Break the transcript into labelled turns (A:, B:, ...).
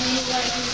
A: you. like